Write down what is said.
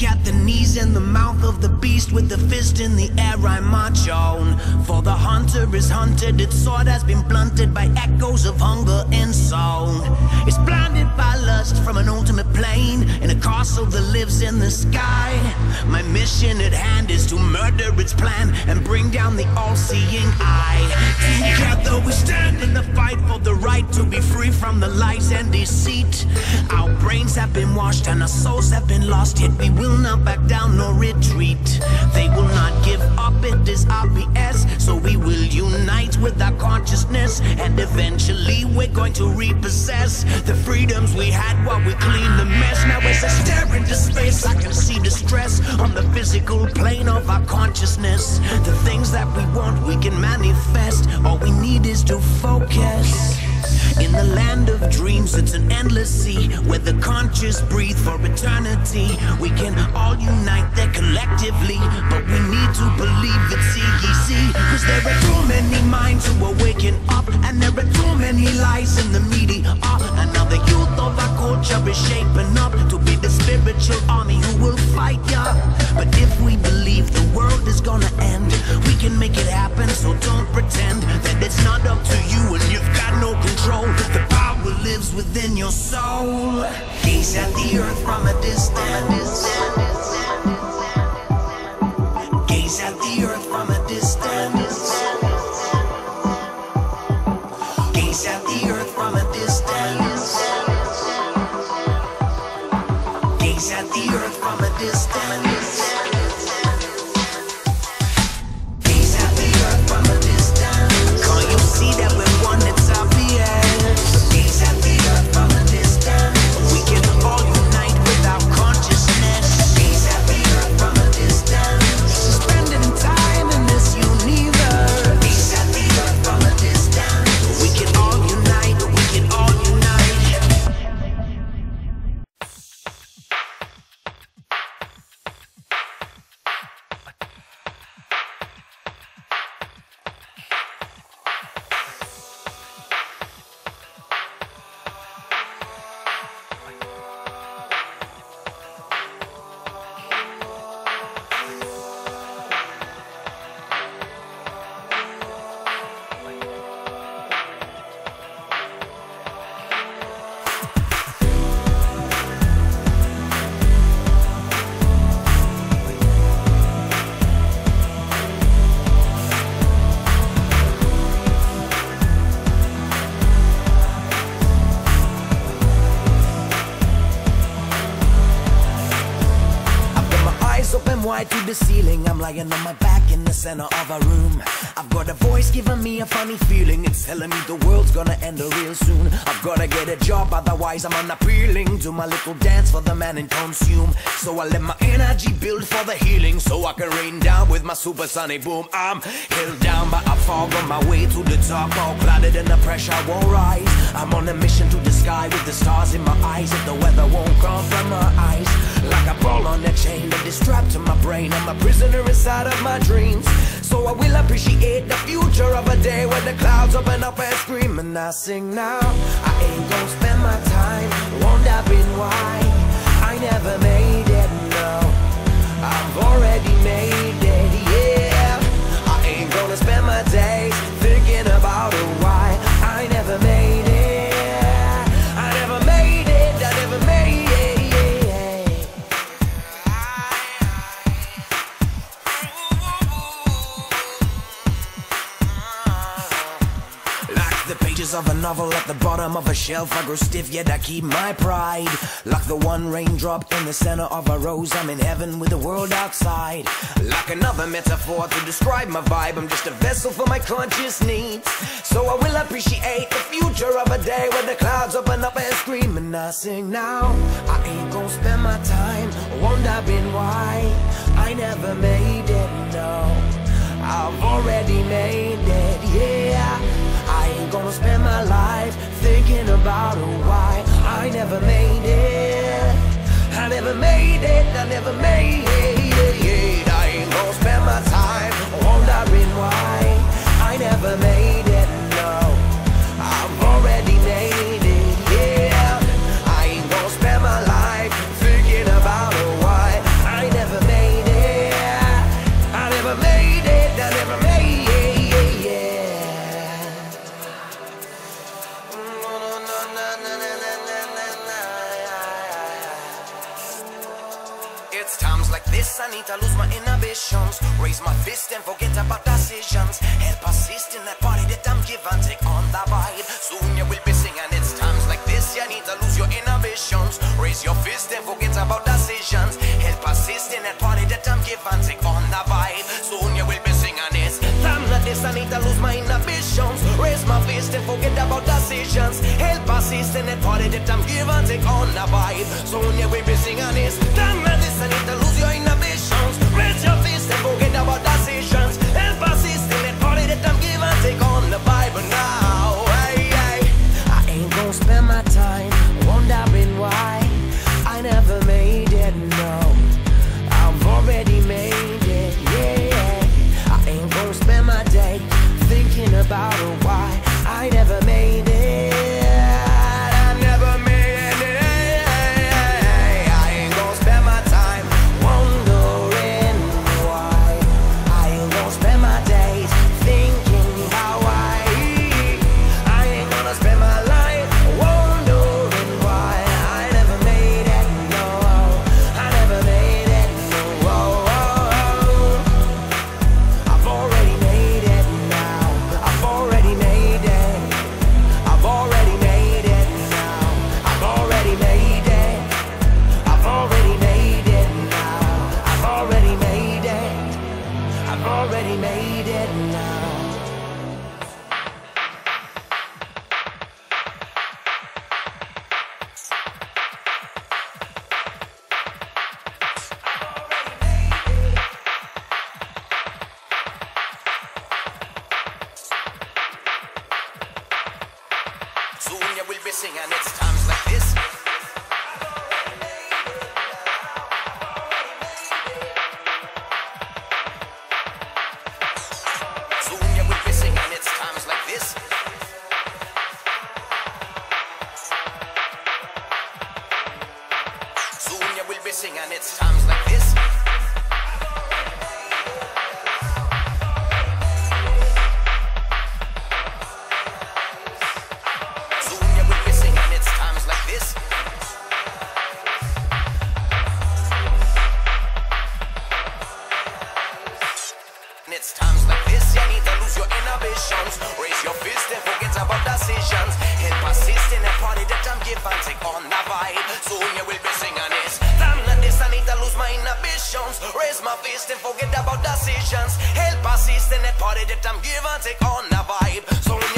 At the knees and the mouth of the beast with the fist in the air I march on. For the hunter is hunted, its sword has been blunted by echoes of hunger and song. From an ultimate plane in a castle that lives in the sky. My mission at hand is to murder its plan and bring down the all-seeing eye. Together we stand in the fight for the right to be free from the lies and deceit. Our brains have been washed and our souls have been lost, yet we will not back down nor retreat. They will not give up, it is obvious. So we will unite with our consciousness, and eventually we're going to repossess the freedoms we had while we clean the mess. Now as I stare into space, I can see the stress on the physical plane of our consciousness. The things that we want, we can manifest. All we need is to focus. In the land of dreams, it's an endless sea where the conscious breathe for eternity. We can all unite there collectively, but we need to believe it's easy. Cause there are too many minds who are waking up, and there are lies in the media. And now the youth of our culture is shaping up to be the spiritual army who will fight ya. But if we believe the world is gonna end, we can make it happen. So don't pretend that it's not up to you and you've got no control. The power lives within your soul. Gaze at the earth from a distance. Gaze at the earth from a distance. Wide to the ceiling. I'm lying on my back in the center of a room. I've got a voice giving me a funny feeling. It's telling me the world's gonna end real soon. I've gotta get a job, otherwise I'm unappealing. Do my little dance for the man and consume. So I let my energy build for the healing. So I can rain down with my supersonic boom. I'm held down by a fog on my way to the top. All clouded and the pressure won't rise. I'm on a mission to the sky with the stars in my eyes. If the weather won't come from my eyes. Like a ball on a chain that is strapped to my brain. I'm a prisoner inside of my dreams. So I will appreciate the future of a day when the clouds open up and scream. And I sing now. I ain't gonna spend my time wondering why I never made it. No, I've already made a shelf, I grow stiff, yet I keep my pride. Like the one raindrop in the center of a rose, I'm in heaven with the world outside. Like another metaphor to describe my vibe, I'm just a vessel for my conscious needs. So I will appreciate the future of a day when the clouds open up and scream, and I sing now. I ain't gonna spend my time wondering why I never made it, no. I've already made it, spend my life thinking about why I never made it. I never made it, I never made it. Inhibitions. Raise my fist and forget about decisions. Help assist in that party that I'm give and take on the vibe. Soon you will be singing. It's times like this you need to lose your inhibitions. Raise your fist and forget about decisions. Help assist in that party that I'm give and take on the vibe. Soon you will be singing. It's time like this I need to lose my inhibitions. Raise my fist and forget about decisions. Help assist in that party that I'm give and take on the vibe. Soon you will be singing. Forget about decisions. Help assist in a party that I'm giving. Take on the vibe. Be